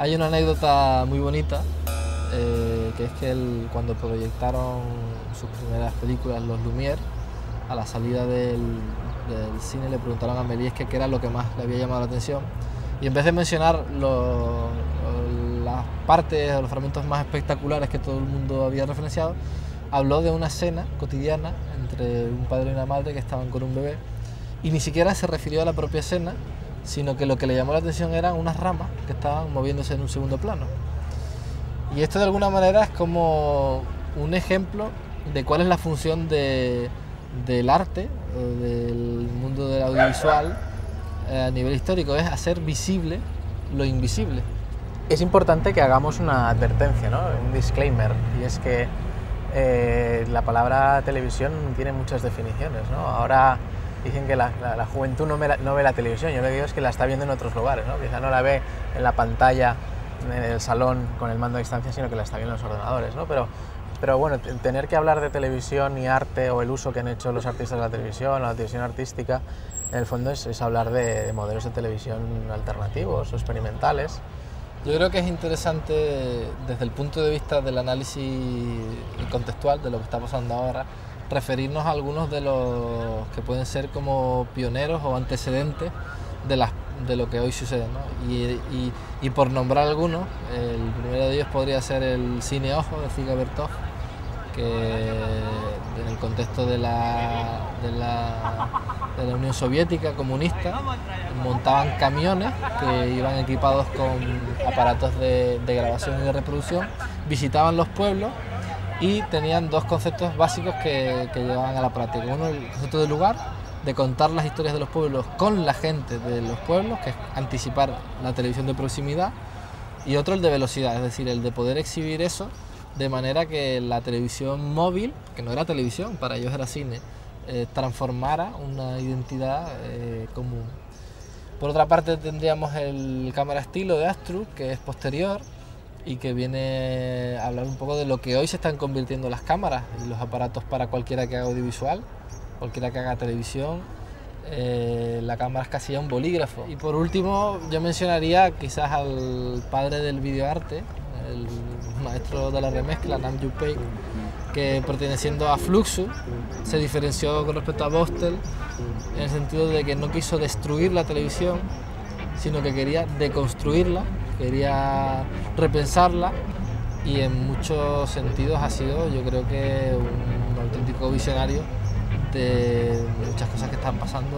Hay una anécdota muy bonita, eh, que es que él, cuando proyectaron sus primeras películas, Los Lumière, a la salida del, cine le preguntaron a Méliès qué era lo que más le había llamado la atención. Y en vez de mencionar lo- las partes los fragmentos más espectaculares que todo el mundo había referenciado, habló de una escena cotidiana entre un padre y una madre que estaban con un bebé y ni siquiera se refirió a la propia escena, sino que lo que le llamó la atención eran unas ramas que estaban moviéndose en un segundo plano. Y esto de alguna manera es como un ejemplo de cuál es la función de- del arte del mundo del audiovisual eh, a nivel histórico, es hacer visible lo invisible. Es importante que hagamos una advertencia, ¿no? un disclaimer, y es que eh, la palabra televisión tiene muchas definiciones. ¿no? Ahora dicen que la, la- la juventud no, la- no ve la televisión, yo lo que digo es que la está viendo en otros lugares, ¿no? quizá no la ve en la pantalla, en el salón con el mando a distancia, sino que la está viendo en los ordenadores. ¿no? Pero, pero bueno, tener que hablar de televisión y arte o el uso que han hecho los artistas de la televisión, la televisión artística, en el fondo es, es hablar de, de modelos de televisión alternativos o experimentales. Yo creo que es interesante desde el punto de vista del análisis contextual de lo que está pasando ahora, referirnos a algunos de los que pueden ser como pioneros o antecedentes de, las, de lo que hoy sucede. Y, por nombrar algunos, el primero de ellos podría ser el cine ojo de Ziga Bertov, que en el contexto de la, de la, Unión Soviética comunista montaban camiones que iban equipados con aparatos de grabación y de reproducción, visitaban los pueblos y tenían dos conceptos básicos que, que llevaban a la práctica. Uno, el concepto de lugar, de contar las historias de los pueblos con la gente de los pueblos, que es anticipar la televisión de proximidad, y otro el de velocidad, es decir, el de poder exhibir eso de manera que la televisión móvil, que no era televisión, para ellos era cine, eh, transformara una identidad eh, común. Por otra parte tendríamos el cámara estilo de Astrud, que es posterior y que viene a hablar un poco de lo que hoy se están convirtiendo las cámaras y los aparatos para cualquiera que haga audiovisual, cualquiera que haga televisión. eh, la cámara es casi ya un bolígrafo. Y por último, yo mencionaría quizás al padre del videoarte, el maestro de la remezcla, Nam Yu Pei, que perteneciendo a Fluxus se diferenció con respecto a Bostel en el sentido de que no quiso destruir la televisión, sino que quería deconstruirla, quería repensarla y en muchos sentidos ha sido yo creo que un auténtico visionario de muchas cosas que están pasando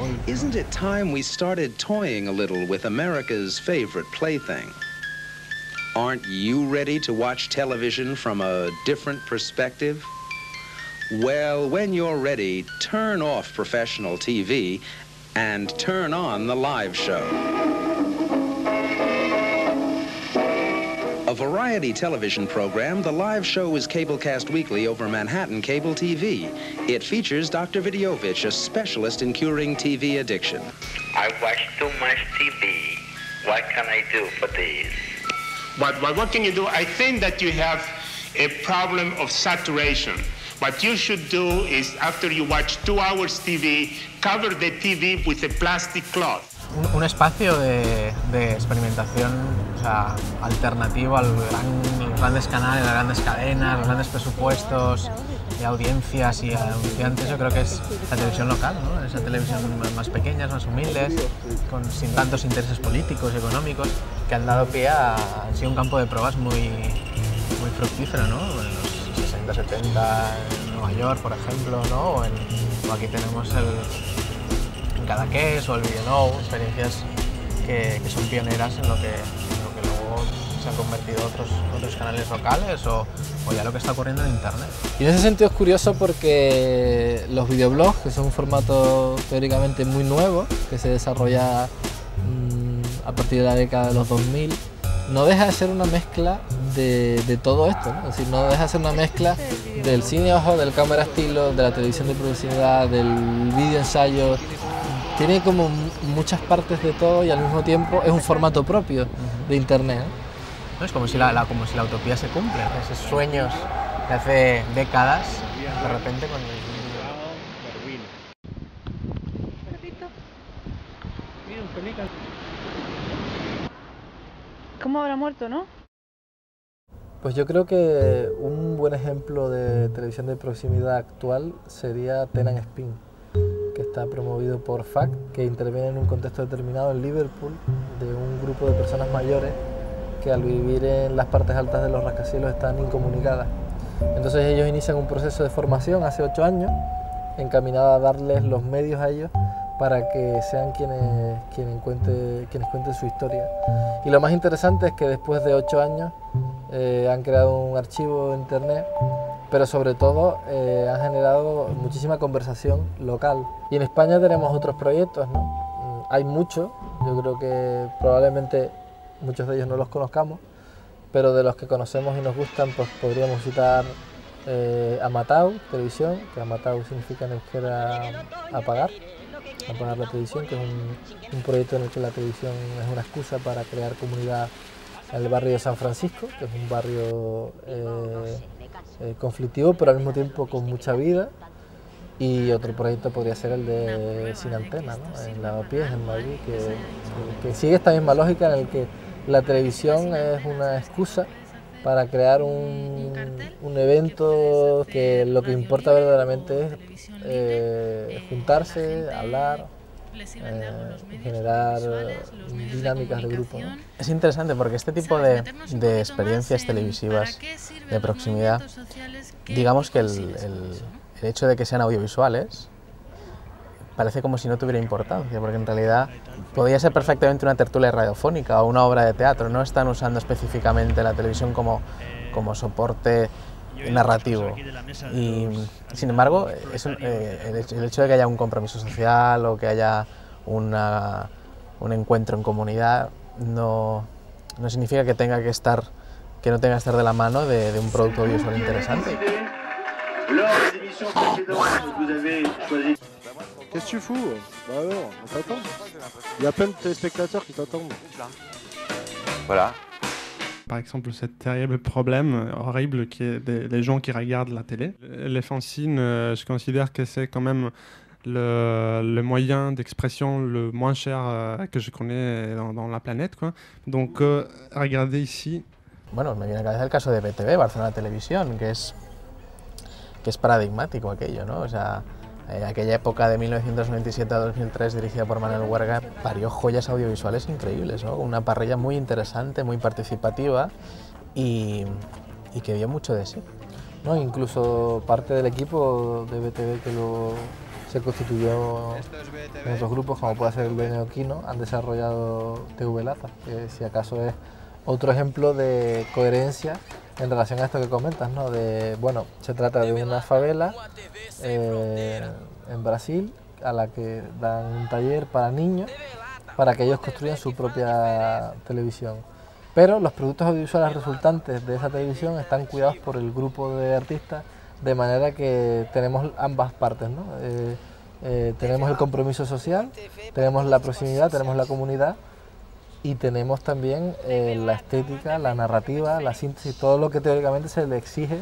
hoy. Isn't it time we started toying a little with America's favorite plaything? Aren't you ready to watch television from a different perspective? Well, when you're ready, turn off professional TV and turn on the live show. Variety television program, the live show is cablecast weekly over Manhattan Cable TV. It features Dr. Vidiovich, a specialist in curing TV addiction. I watch too much TV. What can I do for this? But, but what can you do? I think that you have a problem of saturation. What you should do is, after you watch two hours TV, cover the TV with a plastic cloth. Un, espacio de, experimentación o sea, alternativo a los grandes canales, las grandes cadenas, los grandes presupuestos de audiencias y anunciantes. Yo creo que es la televisión local, ¿no? esa televisión más- pequeñas, más humildes, con, sin tantos intereses políticos y económicos, que han dado pie a, un campo de pruebas muy, fructífero, ¿no? En los 60, 70 en Nueva York, por ejemplo, ¿no? O, aquí tenemos el, Cadaqués o el Villeneuve, experiencias que, son pioneras en lo que, luego se han convertido otros, otros canales locales o, ya lo que está ocurriendo en Internet. Y en ese sentido es curioso porque los videoblogs, que son un formato teóricamente muy nuevo, que se desarrolla mm, a partir de la década de los 2000, no deja de ser una mezcla de, todo esto, ¿no? es decir, no deja de ser una mezcla del cine ojo, del cámara estilo, de la televisión de proximidad, del vídeo ensayo, tiene como muchas partes de todo y al mismo tiempo es un formato propio de internet. ¿no? ¿no? Es como si la, la- como si la utopía se cumple, ¿no? esos sueños de hace décadas, de repente con el... ¿Cómo habrá muerto, no? Pues yo creo que un buen ejemplo de televisión de proximidad actual sería Tenan Spin, está promovido por FAC, que interviene en un contexto determinado en Liverpool de un grupo de personas mayores que al vivir en las partes altas de los rascacielos están incomunicadas. Entonces ellos inician un proceso de formación hace ocho años, encaminado a darles los medios a ellos para que sean quienes, quienes, quienes cuenten su historia. Y lo más interesante es que después de ocho años eh, han creado un archivo internet, pero sobre todo eh, han generado muchísima conversación local. Y en España tenemos otros proyectos, ¿no? Mm, hay muchos, yo creo que probablemente muchos de ellos no los conozcamos, pero de los que conocemos y nos gustan, pues podríamos citar eh, Amatau, televisión, que Amatau significa en euskera apagar, apagar la televisión, que es un proyecto en el que la televisión es una excusa para crear comunidad el barrio de San Francisco, que es un barrio eh, eh, conflictivo, pero al mismo tiempo con mucha vida. Y otro proyecto podría ser el de Sin Antena, ¿no? en Lavapiés, en Madrid, que, que, sigue esta misma lógica en el que la televisión es una excusa para crear un, un evento que lo que importa verdaderamente es eh, juntarse, hablar, eh, generar dinámicas de grupo. Es interesante porque este tipo de, de, experiencias televisivas de proximidad, digamos que el, el, el, hecho de que sean audiovisuales parece como si no tuviera importancia, porque en realidad podría ser perfectamente una tertulia radiofónica o una obra de teatro, no están usando específicamente la televisión como, como soporte narrativo. Y sin embargo, es eh, el, hecho, el, hecho, de que haya un compromiso social o que haya una, un encuentro en comunidad no, no, significa que tenga que estar que no tenga que estar de la mano de, de un producto audiovisual interesante. Qu'est-ce que tu fous Bah alors, on t'attend. Il y a plein de téléspectateurs qui t'attendent. Voilà. Par exemple cette terrible problème horrible qui est des les gens qui regardent la télé. Les fanzines, euh, je considère que c'est quand même le, le moyen d'expression le moins cher euh, que je connais dans, dans, la planète. Quoi. Donc, euh, regardez ici. Bueno, me viene a la cabeza el caso de BTV, Barcelona Televisión, que es, que es paradigmático aquello, ¿no? O sea, aquella época de 1997 a 2003 dirigida por Manuel Huerga parió joyas audiovisuales increíbles, ¿no? una parrilla muy interesante, muy participativa y, que dio mucho de sí. No, incluso parte del equipo de BTV que lo, se constituyó en otros grupos, como puede ser el de Neoquino, han desarrollado TV Lata, que si acaso es otro ejemplo de coherencia en relación a esto que comentas, ¿no? De, bueno, se trata de una favela eh, en Brasil a la que dan un taller para niños para que ellos construyan su propia televisión. Pero los productos audiovisuales resultantes de esa televisión están cuidados por el grupo de artistas de manera que tenemos ambas partes, ¿no? eh, eh, tenemos el compromiso social, tenemos la proximidad, tenemos la comunidad y tenemos también eh, la estética, la narrativa, la síntesis, todo lo que teóricamente se le exige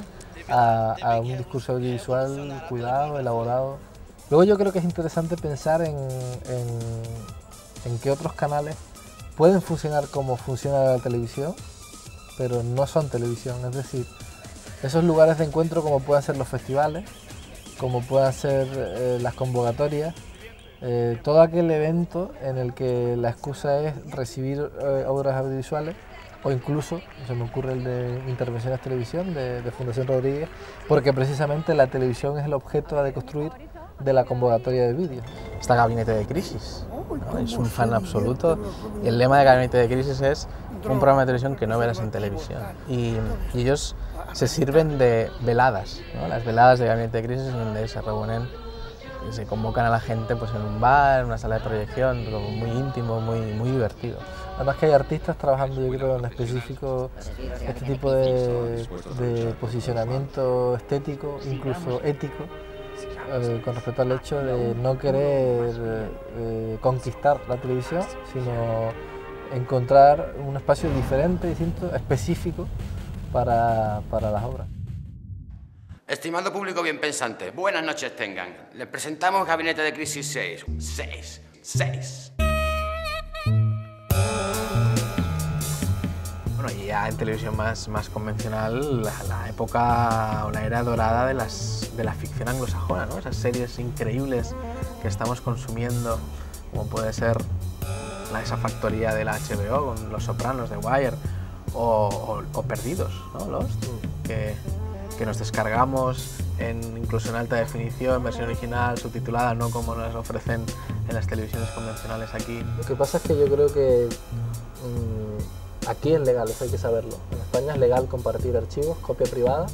a, un discurso audiovisual cuidado, elaborado. Luego yo creo que es interesante pensar en, en, en qué otros canales pueden funcionar como funciona la televisión, pero no son televisión, es decir, esos lugares de encuentro como pueden ser los festivales, como puedan ser eh, las convocatorias, eh, todo aquel evento en el que la excusa es recibir eh, obras audiovisuales o incluso, se me ocurre el de Intervenciones Televisión de, de, Fundación Rodríguez, porque precisamente la televisión es el objeto a deconstruir de la convocatoria de vídeo. Está Gabinete de Crisis, ¿no? es un fan absoluto y el lema de Gabinete de Crisis es un programa de televisión que no verás en televisión y, y ellos se sirven de veladas, ¿no? las veladas de Gabinete de Crisis donde se reúnen se convocan a la gente pues, en un bar, en una sala de proyección, muy íntimo, muy, muy divertido. Además que hay artistas trabajando, yo creo, en específico este tipo de, de posicionamiento estético, incluso ético, eh, con respecto al hecho de no querer eh, conquistar la televisión, sino encontrar un espacio diferente, distinto, específico para, para las obras. Estimado público bien pensante, buenas noches tengan. Les presentamos Gabinete de Crisis 6. 6. 6. ya en televisión más, más convencional, la, la época o la era dorada de, las, de la ficción anglosajona, ¿no? esas series increíbles que estamos consumiendo, como puede ser la, esa factoría de la HBO con Los Sopranos de Wire o, o- o Perdidos, ¿no? Lost, que, que nos descargamos en, incluso en alta definición, versión original, subtitulada, no como nos ofrecen en las televisiones convencionales aquí. Lo que pasa es que yo creo que mm, aquí es legal, eso hay que saberlo. En España es legal compartir archivos, copia privada,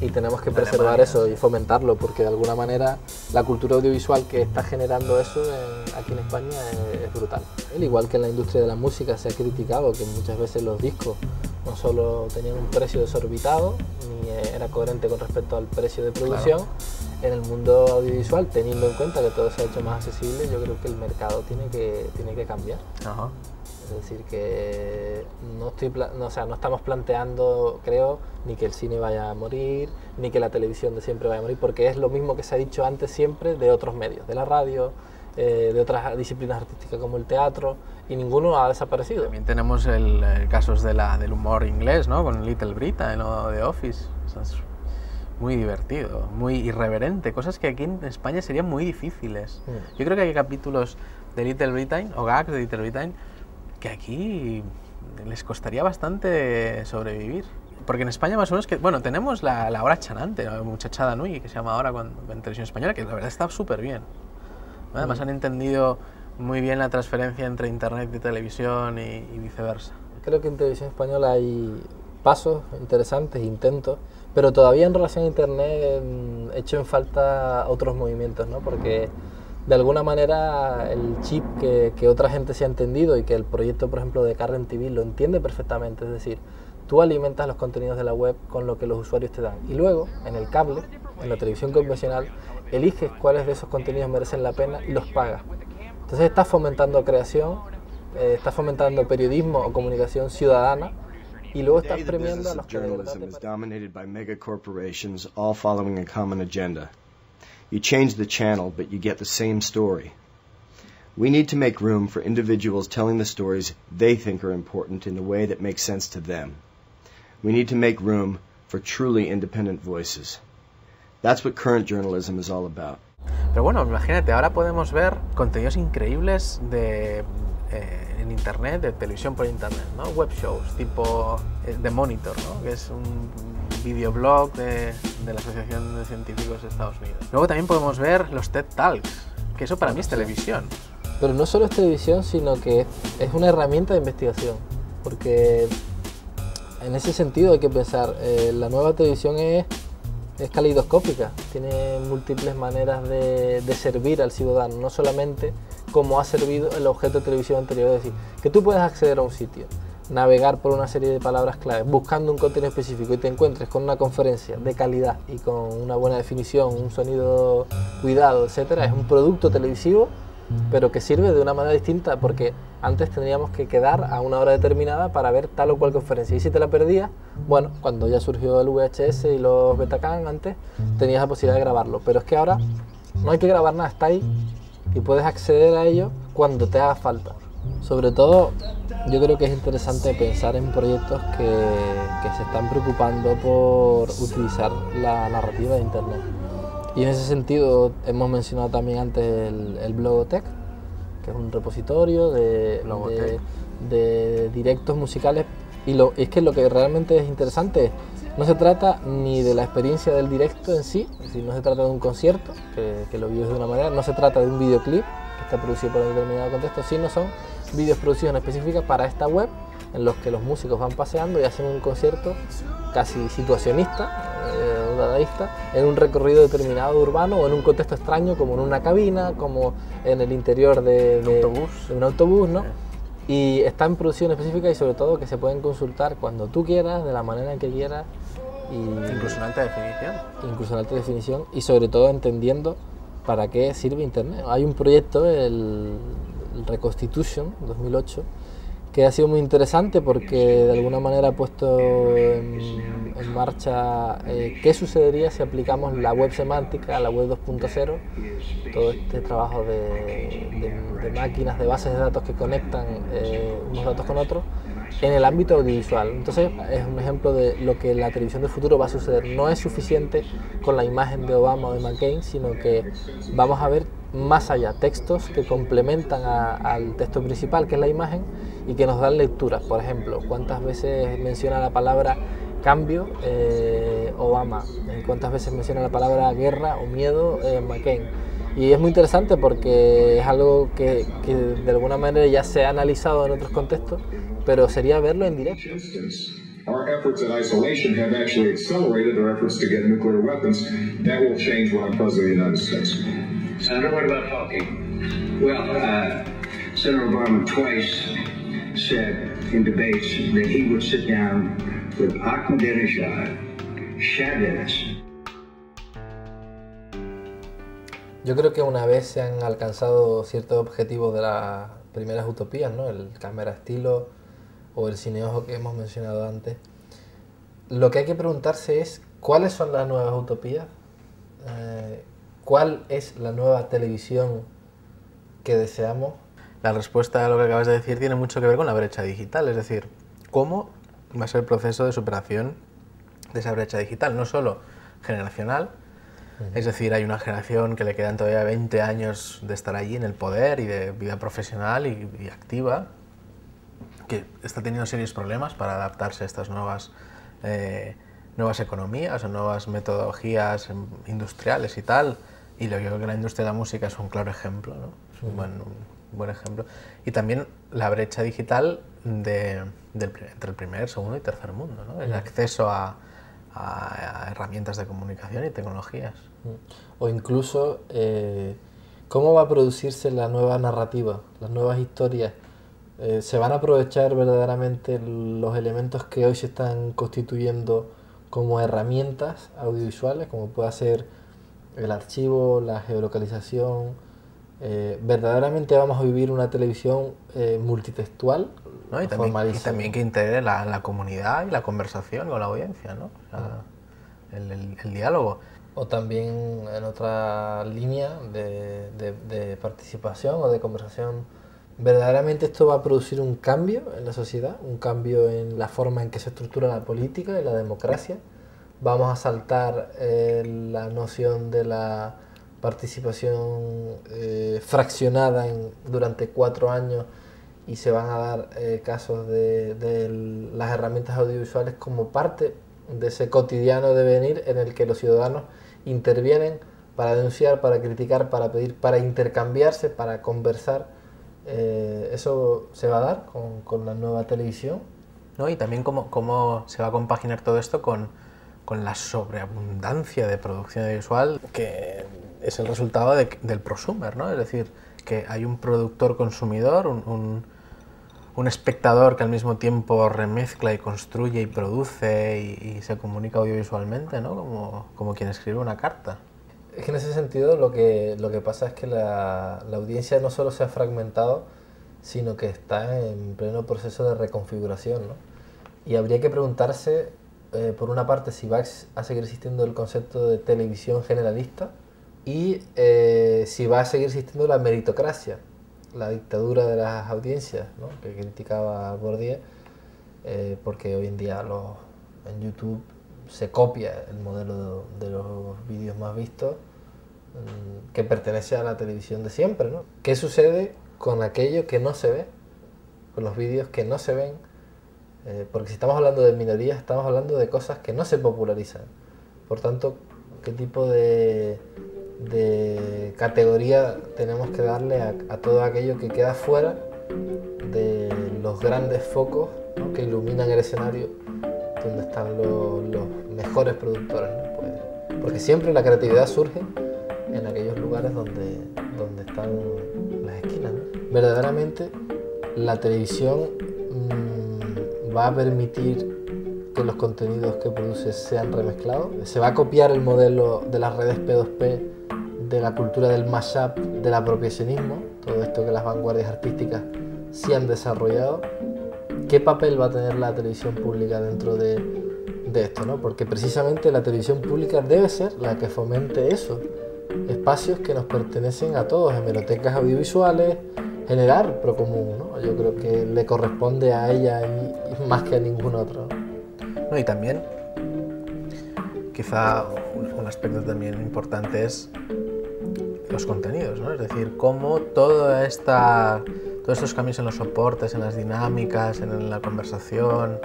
y tenemos que preservar Alemania, eso y fomentarlo, porque de alguna manera la cultura audiovisual que está generando eso en- aquí en España es, es brutal. Al igual que en la industria de la música se ha criticado que muchas veces los discos no solo tenían un precio desorbitado, ni eh, era coherente con respecto al precio de producción, en el mundo audiovisual, teniendo en cuenta que todo se ha hecho más accesible, yo creo que el mercado tiene que, tiene que cambiar. Ajá. Es decir, que no, estoy no, o sea, no estamos planteando, creo, ni que el cine vaya a morir, ni que la televisión de siempre vaya a morir, porque es lo mismo que se ha dicho antes siempre de otros medios, de la radio, eh, de otras disciplinas artísticas como el teatro, y ninguno ha desaparecido. También tenemos el, casos de la, del humor inglés, ¿no? Con Little Britain o The Office. Es muy divertido, muy irreverente, cosas que aquí en España serían muy difíciles. Mm. Yo creo que hay capítulos de Little Britain o gags de Little Britain que aquí les costaría bastante sobrevivir. Porque en España más o menos que, bueno, tenemos la, la hora chanante, la muchachada Nui, que se llama ahora cuando, en televisión española, que la verdad está súper bien. Además Mm. han entendido muy bien la transferencia entre internet y televisión y, y viceversa. Creo que en televisión española hay pasos interesantes, intentos, pero todavía en relación a Internet mm, echo en falta otros movimientos, ¿no? Porque de alguna manera el chip que, que otra gente se ha entendido y que el proyecto, por ejemplo, de Carren TV lo entiende perfectamente, es decir, tú alimentas los contenidos de la web con lo que los usuarios te dan. Y luego en el cable, en la televisión convencional, eliges cuáles de esos contenidos merecen la pena y los pagas. Entonces estás fomentando creación, eh, estás fomentando periodismo o comunicación ciudadana y luego estás premiando a los que de You change the channel, but you get the same story. We need to make room for individuals telling the stories they think are important in a way that makes sense to them. We need to make room for truly independent voices. That's what current journalism is all about. Pero bueno, imagínate, ahora podemos ver contenidos increíbles de, eh, en internet, de televisión por internet, ¿no? Web shows, tipo eh, The Monitor, ¿no? Que es un videoblog de, la Asociación de Científicos de Estados Unidos. Luego también podemos ver los TED Talks, que eso para mí es televisión. Pero no solo es televisión, sino que es, una herramienta de investigación. Porque en ese sentido hay que pensar, eh, la nueva televisión es, es tiene múltiples maneras de, de servir al ciudadano, no solamente como ha servido el objeto de televisión anterior, es decir, que tú puedes acceder a un sitio, navegar por una serie de palabras clave, buscando un contenido específico y te encuentres con una conferencia de calidad y con una buena definición, un sonido cuidado, etcétera, es un producto televisivo pero que sirve de una manera distinta porque antes tendríamos que quedar a una hora determinada para ver tal o cual conferencia y si te la perdías, bueno, cuando ya surgió el VHS y los Betacam antes, tenías la posibilidad de grabarlo, pero es que ahora no hay que grabar nada, está ahí y puedes acceder a ello cuando te haga falta. Sobre todo, yo creo que es interesante pensar en proyectos que, que se están preocupando por utilizar la narrativa de Internet. Y en ese sentido hemos mencionado también antes el, el Blogotech, que es un repositorio de, de, de directos musicales. Y lo, es que lo que realmente es interesante es, no se trata ni de la experiencia del directo en sí, es decir, no se trata de un concierto, que, que lo vives de una manera, no se trata de un videoclip que está producido por un determinado contexto, sino son vídeos producidos en específica para esta web, en los que los músicos van paseando y hacen un concierto casi situacionista, eh, dadaísta, en un recorrido determinado urbano o en un contexto extraño, como en una cabina, como en el interior de, de- autobús. de un autobús, ¿no? Y está en producción específica y sobre todo que se pueden consultar cuando tú quieras, de la manera que quieras, y Incluso en alta definición. incluso en alta definición y sobre todo entendiendo para qué sirve Internet. Hay un proyecto, el Reconstitution 2008, que ha sido muy interesante porque de alguna manera ha puesto en, en marcha eh, qué sucedería si aplicamos la web semántica la web 2.0, todo este trabajo de, máquinas, de bases de datos que conectan eh, unos datos con otros, en el ámbito audiovisual. Entonces es un ejemplo de lo que la televisión del futuro va a suceder. No es suficiente con la imagen de Obama o de McCain, sino que vamos a ver más allá, textos que complementan al texto principal, que es la imagen, y que nos dan lecturas. Por ejemplo, cuántas veces menciona la palabra cambio eh, Obama, cuántas veces menciona la palabra guerra o miedo eh, McCain. Y es muy interesante porque es algo que, que de alguna manera ya se ha analizado en otros contextos, pero sería verlo en directo. Our efforts at isolation have actually accelerated our efforts to get nuclear weapons. That will change when I'm president of the United States. Senator, what about talking? Well, uh, Senator Obama twice said in debates that he would sit down with Ahmadinejad, Chavez. Yo creo que una vez se han alcanzado ciertos objetivos de las primeras utopías, ¿no? el cámara estilo o el cineojo que hemos mencionado antes, lo que hay que preguntarse es cuáles son las nuevas utopías, eh, cuál es la nueva televisión que deseamos. La respuesta a lo que acabas de decir tiene mucho que ver con la brecha digital, es decir, cómo va a ser el proceso de superación de esa brecha digital, no solo generacional, es decir, hay una generación que le quedan todavía 20 años de estar allí en el poder y de vida profesional y, activa, que está teniendo serios problemas para adaptarse a estas nuevas, eh, nuevas economías o nuevas metodologías industriales y tal. Y yo creo que la industria de la música es un claro ejemplo, ¿no? es un, buen, buen, ejemplo. Y también la brecha digital de, del, entre el primer, segundo y tercer mundo, ¿no? el acceso a, a, herramientas de comunicación y tecnologías. O incluso eh, cómo va a producirse la nueva narrativa, las nuevas historias. Eh, ¿Se van a aprovechar verdaderamente los elementos que hoy se están constituyendo como herramientas audiovisuales, como puede ser el archivo, la geolocalización? Eh, ¿Verdaderamente vamos a vivir una televisión multitextual y, también, que integre la, comunidad y la conversación con la audiencia, ¿no? el, diálogo. O también en otra línea de, participación o de conversación, ¿verdaderamente esto va a producir un cambio en la sociedad? ¿Un cambio en la forma en que se estructura la política y la democracia? ¿Vamos a saltar eh, la noción de la participación eh, fraccionada durante cuatro años y se van a dar eh, casos de, las herramientas audiovisuales como parte de ese cotidiano devenir en el que los ciudadanos intervienen para denunciar, para criticar, para pedir, para intercambiarse, para conversar. ¿Eso se va a dar con, con, la nueva televisión? ¿No? Y también cómo, cómo se va a compaginar todo esto con, con la sobreabundancia de producción audiovisual que es el resultado del prosumer, ¿no? Es decir, que hay un productor consumidor, un un espectador que al mismo tiempo remezcla y construye y produce y, se comunica audiovisualmente, ¿no? Como, como, quien escribe una carta. Es que en ese sentido lo que, lo que pasa es que la, la audiencia no solo se ha fragmentado, sino que está en pleno proceso de reconfiguración, ¿no? Y habría que preguntarse, eh, por una parte, si va a seguir existiendo el concepto de televisión generalista y eh, si va a seguir existiendo la meritocracia la dictadura de las audiencias, ¿no? que criticaba Bourdieu, eh, porque hoy en día en YouTube se copia el modelo de, los vídeos más vistos mm, que pertenece a la televisión de siempre. ¿no? ¿Qué sucede con aquello que no se ve? Con los vídeos que no se ven. Eh, porque si estamos hablando de minorías, estamos hablando de cosas que no se popularizan. Por tanto, ¿qué tipo de de categoría tenemos que darle a, todo aquello que queda fuera de los grandes focos que iluminan el escenario donde están los, mejores productores. Pues, porque siempre la creatividad surge en aquellos lugares donde, donde están las esquinas. Verdaderamente la televisión mm, va a permitir que los contenidos que produce sean remezclados. Se va a copiar el modelo de las redes P2P de la cultura del mashup, del apropiacionismo, todo esto que las vanguardias artísticas sí han desarrollado, ¿qué papel va a tener la televisión pública dentro de, de esto? ¿no? Porque precisamente la televisión pública debe ser la que fomente eso, espacios que nos pertenecen a todos, hemerotecas audiovisuales, generar pro común, ¿no? Yo creo que le corresponde a ella más que a ningún otro. No, y también, quizá un aspecto también importante es los contenidos, ¿no? Es decir, cómo toda esta, todos estos cambios en los soportes, en las dinámicas, en la conversación,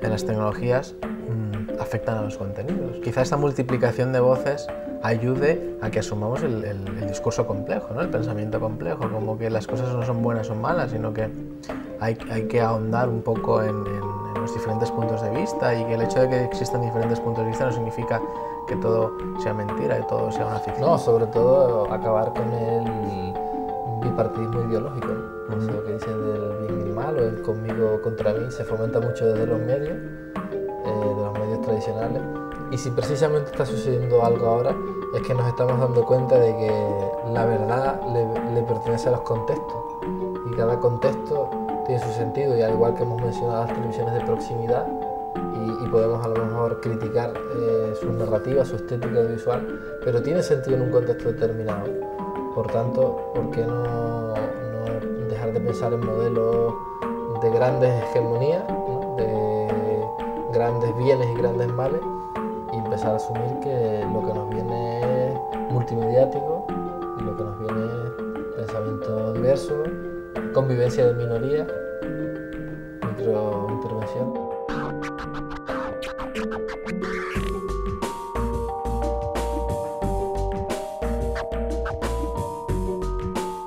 en las tecnologías, mm, afectan a los contenidos. Quizá esta multiplicación de voces ayude a que asumamos el, discurso complejo, ¿no? el pensamiento complejo, como que las cosas no son buenas o malas, sino que hay, hay que ahondar un poco en, los diferentes puntos de vista y que el hecho de que existan diferentes puntos de vista no significa que todo sea mentira, que todo sea una ficción. No, sobre todo acabar con el bipartidismo ideológico, lo que dice del bien y el mal o el conmigo contra mí se fomenta mucho desde los medios, eh, de los medios tradicionales y si precisamente está sucediendo algo ahora, es que nos estamos dando cuenta de que la verdad le, pertenece a los contextos. Y cada contexto tiene su sentido. Y al igual que hemos mencionado las televisiones de proximidad, y, podemos a lo mejor criticar eh, su narrativa, su estética visual, pero tiene sentido en un contexto determinado. Por tanto, ¿por qué no, dejar de pensar en modelos de grandes hegemonías, de grandes bienes y grandes males? Empezar a asumir que lo que nos viene es multimediático lo que nos viene es pensamiento diverso, convivencia de minoría, microintervención.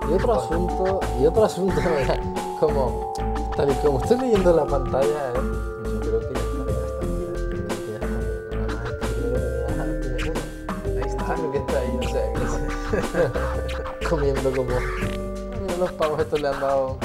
Y otro asunto, y otro asunto, como, tal y como estoy leyendo la pantalla, yo comiendo como los pavos estos le han dado